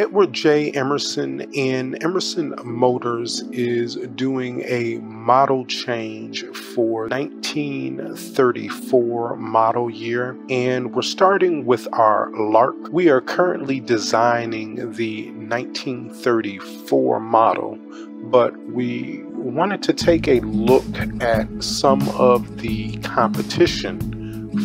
Edward J. Emerson and Emerson Motors is doing a model change for 1934 model year and we're starting with our Lark. We are currently designing the 1934 model but we wanted to take a look at some of the competition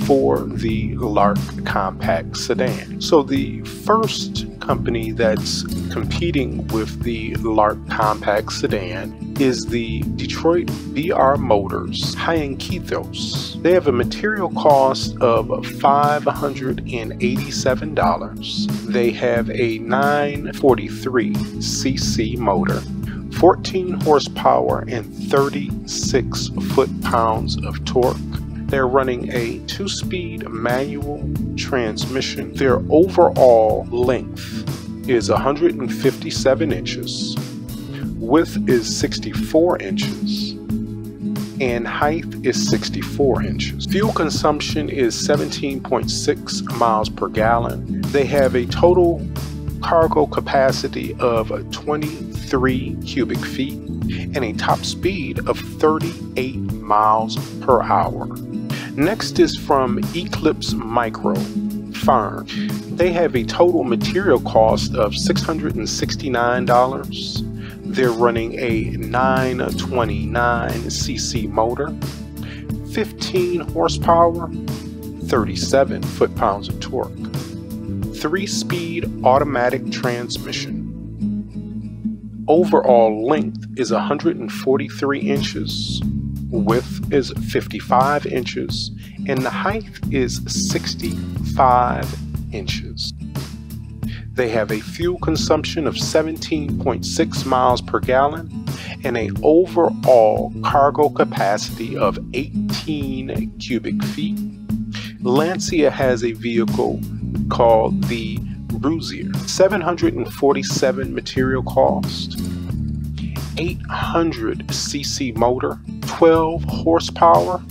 for the Lark compact sedan. So the first company that's competing with the Lark compact sedan is the Detroit BR Motors Hayankithos. They have a material cost of $587. They have a 943cc motor 14 horsepower and 36 foot-pounds of torque. They're running a two-speed manual transmission. Their overall length is 157 inches, width is 64 inches, and height is 64 inches. Fuel consumption is 17.6 miles per gallon. They have a total cargo capacity of 23 cubic feet and a top speed of 38 miles per hour. Next is from Eclipse Micro Farm. They have a total material cost of $669. They're running a 929cc motor, 15 horsepower, 37 foot-pounds of torque, 3-speed automatic transmission. Overall length is 143 inches width is 55 inches, and the height is 65 inches. They have a fuel consumption of 17.6 miles per gallon and an overall cargo capacity of 18 cubic feet. Lancia has a vehicle called the Bruiser, 747 material cost, 800 cc motor, 12 horsepower,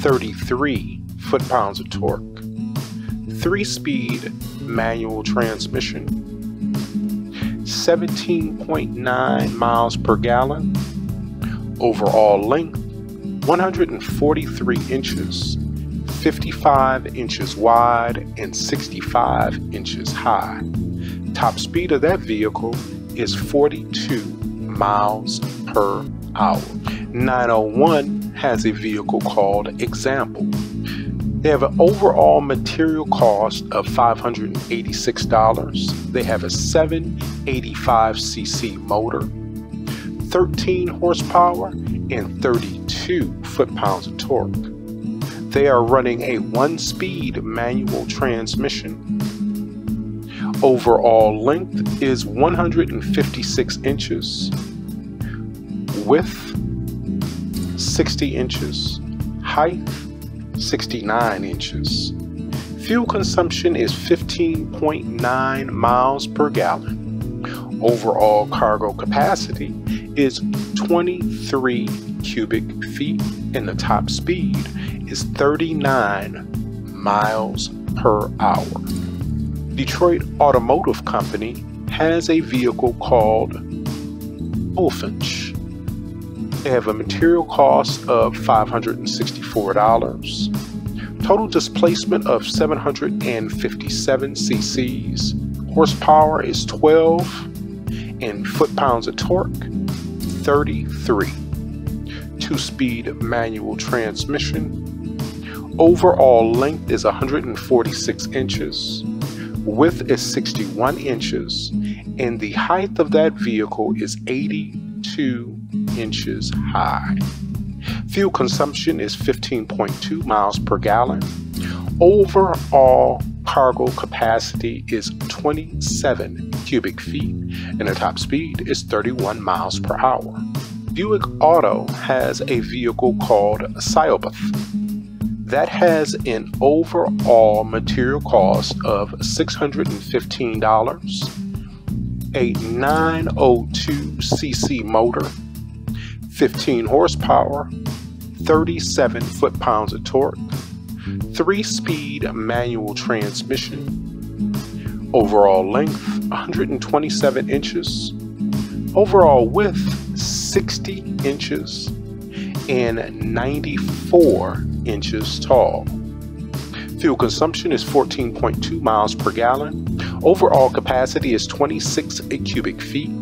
33 foot-pounds of torque, 3-speed manual transmission, 17.9 miles per gallon, overall length 143 inches, 55 inches wide and 65 inches high. Top speed of that vehicle is 42 miles per hour. 901 has a vehicle called Example. They have an overall material cost of $586. They have a 785cc motor, 13 horsepower, and 32 foot-pounds of torque. They are running a one-speed manual transmission. Overall length is 156 inches, width 60 inches, height 69 inches. Fuel consumption is 15.9 miles per gallon. Overall cargo capacity is 23 cubic feet and the top speed is 39 miles per hour. Detroit Automotive Company has a vehicle called Bulfinch. They have a material cost of $564, total displacement of 757 cc's, horsepower is 12, and foot-pounds of torque, 33. Two-speed manual transmission. Overall length is 146 inches, width is 61 inches, and the height of that vehicle is 82 inches high. Fuel consumption is 15.2 miles per gallon. Overall cargo capacity is 27 cubic feet and the top speed is 31 miles per hour. Buick Auto has a vehicle called Sciopeth that has an overall material cost of $615, a 902cc motor, 15 horsepower, 37 foot-pounds of torque, 3-speed manual transmission, Overall length 127 inches. Overall width 60 inches and 94 inches tall. Fuel consumption is 14.2 miles per gallon. Overall capacity is 26 cubic feet.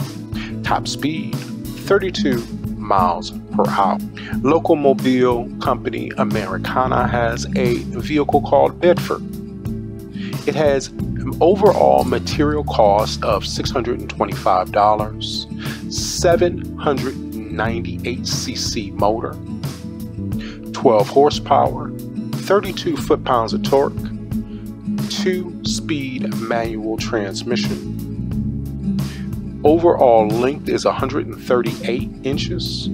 Top speed 32 miles per hour. Locomobile company Americana has a vehicle called Bedford. It has an overall material cost of $625, 798 cc motor, 12 horsepower, 32 foot-pounds of torque, 2-speed manual transmission. Overall length is 138 inches,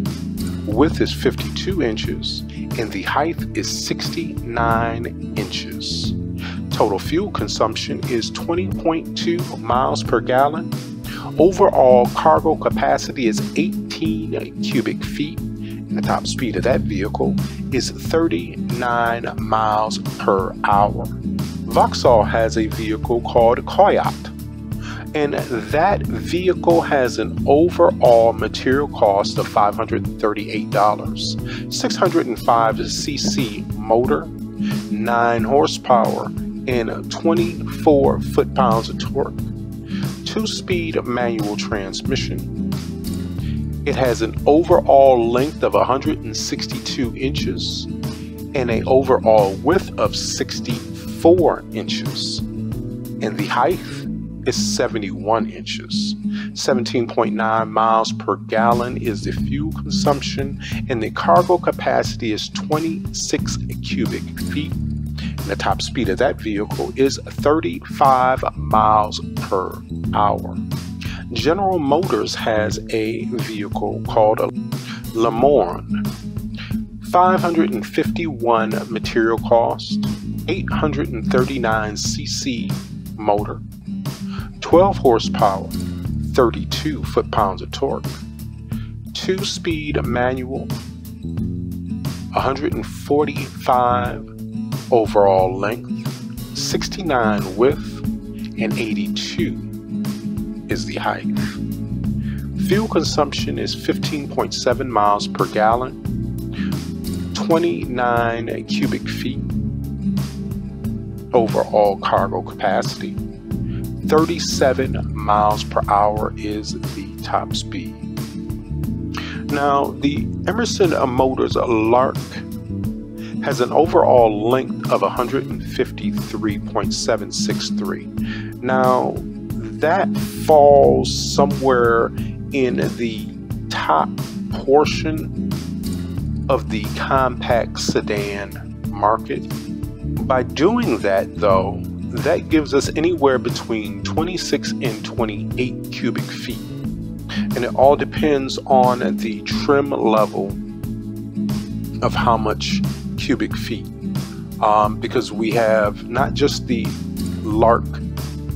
width is 52 inches, and the height is 69 inches. Total fuel consumption is 20.2 miles per gallon. Overall cargo capacity is 18 cubic feet and the top speed of that vehicle is 39 miles per hour. Vauxhall has a vehicle called Coyote, and that vehicle has an overall material cost of $538, 605 cc motor, 9 horsepower, and 24 foot-pounds of torque, 2-speed manual transmission, it has an overall length of 162 inches and an overall width of 64 inches. And the height is 71 inches. 17.9 miles per gallon is the fuel consumption, and the cargo capacity is 26 cubic feet. And the top speed of that vehicle is 35 miles per hour. General Motors has a vehicle called a LeMoyne. 551 material cost, 839 cc motor, 12 horsepower, 32 foot-pounds of torque, 2-speed manual, 145 overall length, 69 width, and 82 is the height. Fuel consumption is 15.7 miles per gallon, 29 cubic feet overall cargo capacity. 37 miles per hour is the top speed. Now, the Emerson Motors Lark has an overall length of 153.763. Now, that falls somewhere in the top portion of the compact sedan market. By doing that, though, that gives us anywhere between 26 and 28 cubic feet. And it all depends on the trim level of how much cubic feet. Um, because we have not just the Lark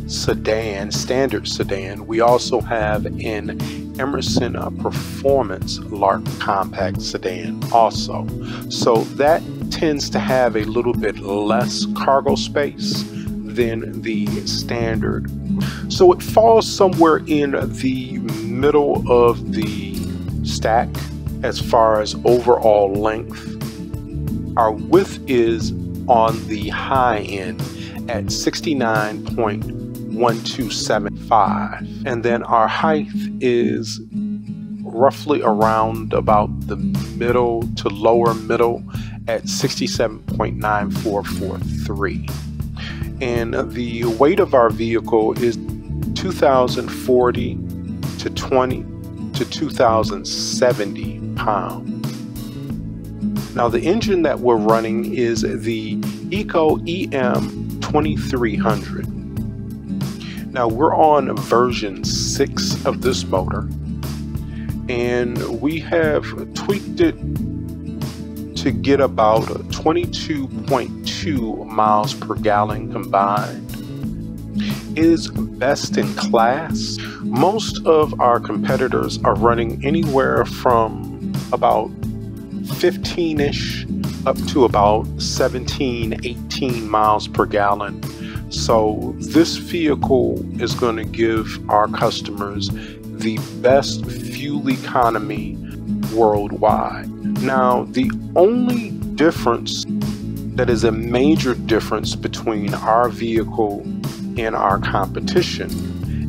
sedan, standard sedan, we also have an Emerson uh, Performance Lark compact sedan also. So that tends to have a little bit less cargo space than the standard. So it falls somewhere in the middle of the stack as far as overall length. Our width is on the high end at 69.1275 And then our height is roughly around about the middle to lower middle at 67.9443. And the weight of our vehicle is 2040 to 20 to 2070 pounds. Now the engine that we're running is the Eco EM 2300. Now we're on version 6 of this motor and we have tweaked it to get about 22.2 miles per gallon combined. Is best in class. Most of our competitors are running anywhere from about 15-ish up to about 17, 18 miles per gallon So this vehicle is going to give our customers the best fuel economy worldwide. Now, the only difference that is a major difference between our vehicle and our competition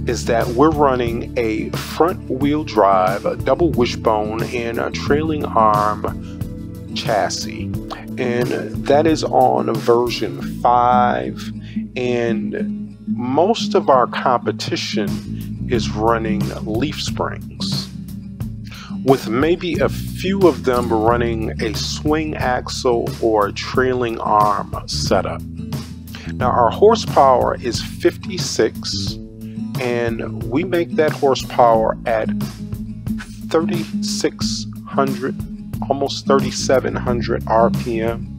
is that we're running a front wheel drive, a double wishbone, and a trailing arm chassis. And that is on version 5. And most of our competition is running leaf springs, with maybe a few of them running a swing axle or trailing arm setup. Now, our horsepower is 56 and we make that horsepower at 3600 almost 3700 rpm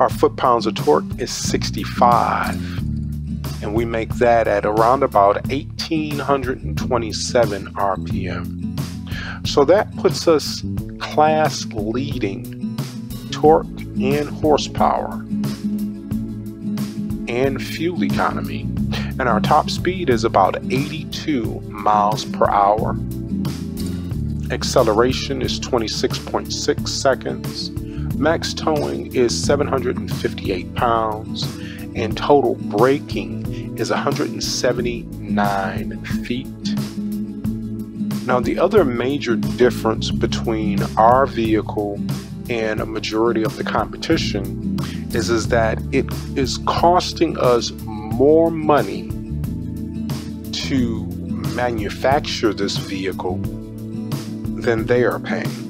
our foot pounds of torque is 65 and we make that at around about 1827 rpm so that puts us class leading torque and horsepower and fuel economy and our top speed is about 82 miles per hour. Acceleration is 26.6 seconds. Max towing is 758 pounds, and total braking is 179 feet. Now, the other major difference between our vehicle and a majority of the competition is, is that it is costing us more money to manufacture this vehicle than they are paying.